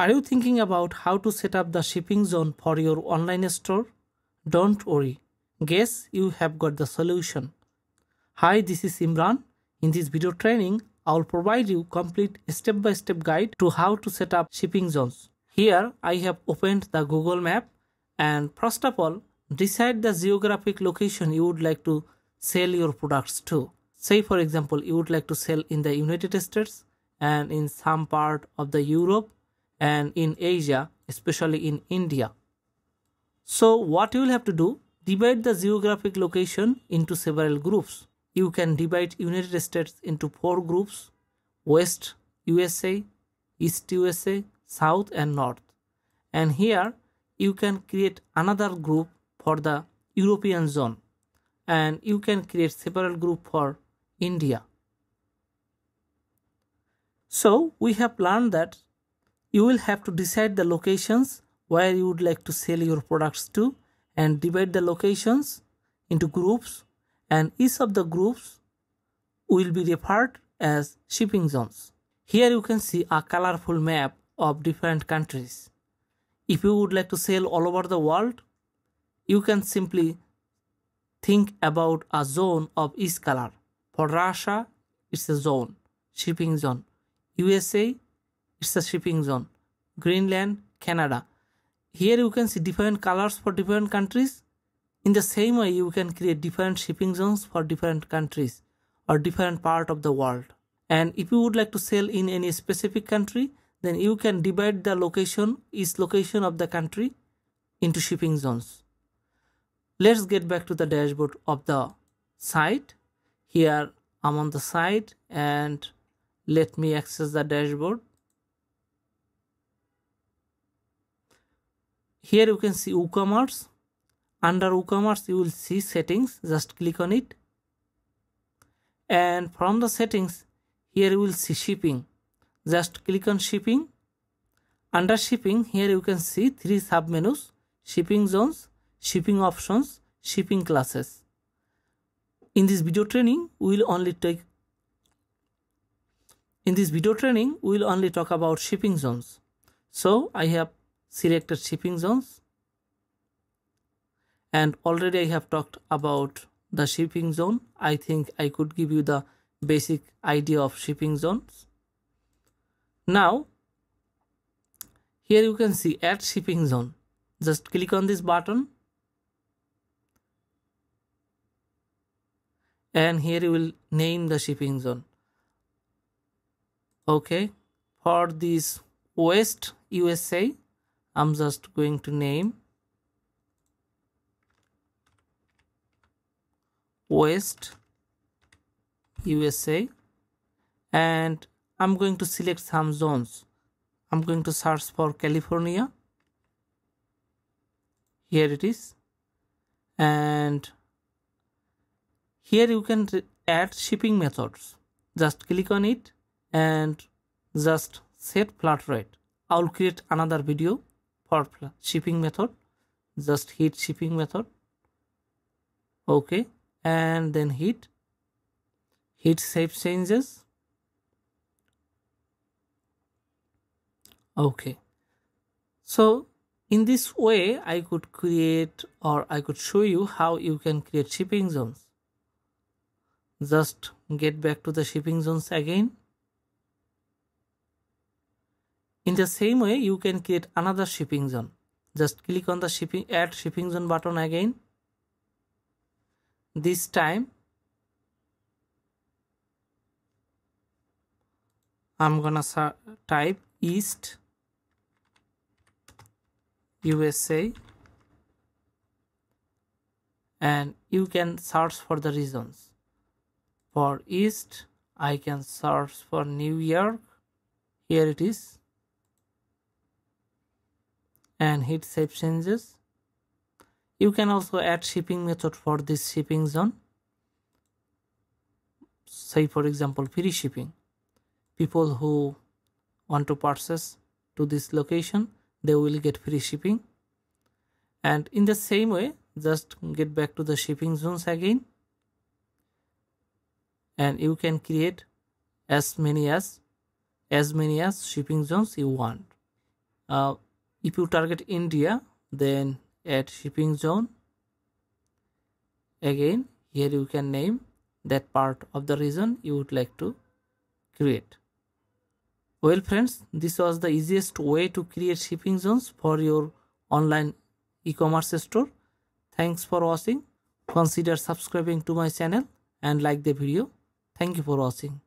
Are you thinking about how to set up the shipping zone for your online store? Don't worry. Guess you have got the solution. Hi, this is Imran. In this video training, I will provide you complete step-by-step -step guide to how to set up shipping zones. Here, I have opened the Google map and first of all, decide the geographic location you would like to sell your products to. Say for example, you would like to sell in the United States and in some part of the Europe and in Asia, especially in India. So what you will have to do, divide the geographic location into several groups. You can divide United States into four groups, West USA, East USA, South and North. And here you can create another group for the European zone and you can create several group for India. So we have learned that you will have to decide the locations where you would like to sell your products to and divide the locations into groups and each of the groups will be referred as shipping zones. Here you can see a colorful map of different countries. If you would like to sell all over the world, you can simply think about a zone of each color. For Russia, it's a zone, shipping zone. USA, it's a shipping zone. Greenland canada. Here you can see different colors for different countries. In the same way you can create different shipping zones for different countries or different part of the world. And if you would like to sell in any specific country then you can divide the location each location of the country into shipping zones. Let's get back to the dashboard of the site. Here i'm on the site and let me access the dashboard here you can see woocommerce. Under woocommerce you will see settings. Just click on it. And from the settings here you will see shipping. Just click on shipping. Under shipping here you can see three sub menus shipping zones shipping options shipping classes. In this video training we will only take in this video training we will only talk about shipping zones. So i have selected shipping zones and already I have talked about the shipping zone. I think I could give you the basic idea of shipping zones. Now, here you can see add shipping zone. Just click on this button and here you will name the shipping zone. Okay, for this West USA, I'm just going to name West USA and I'm going to select some zones. I'm going to search for California. Here it is. And here you can add shipping methods. Just click on it and just set flat rate. I'll create another video for shipping method. Just hit shipping method. Okay. And then hit hit save changes. Okay. So in this way i could create or i could show you how you can create shipping zones. Just get back to the shipping zones again in the same way, you can create another shipping zone. Just click on the shipping add shipping zone button again. This time, I'm gonna type East USA and you can search for the regions. For East, I can search for New York. Here it is and hit save changes. You can also add shipping method for this shipping zone. Say for example free shipping. People who want to purchase to this location they will get free shipping. And in the same way just get back to the shipping zones again. And you can create as many as as many as shipping zones you want. Uh, if you target India then add shipping zone. Again here you can name that part of the region you would like to create. Well friends this was the easiest way to create shipping zones for your online e-commerce store. Thanks for watching. Consider subscribing to my channel and like the video. Thank you for watching